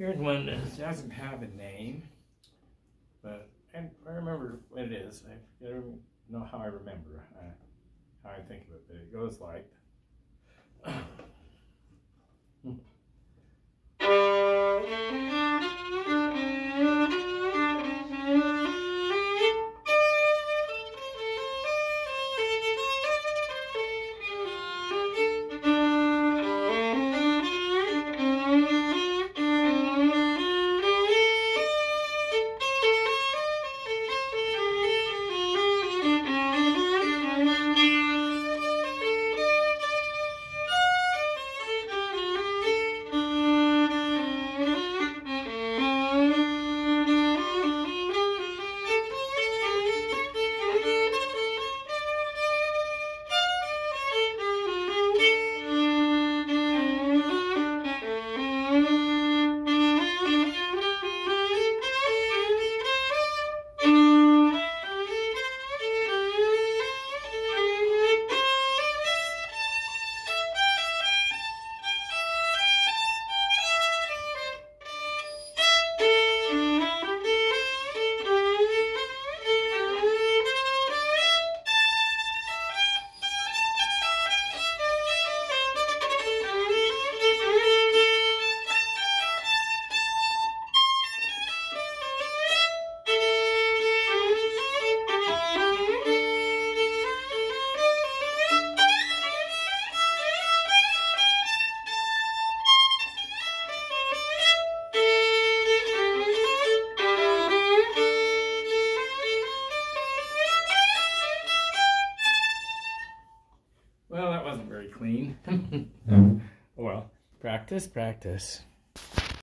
Here's one that doesn't have a name, but I, I remember what it is. I don't know how I remember uh, how I think of it, but it goes like. Well, that wasn't very clean. well, practice, practice.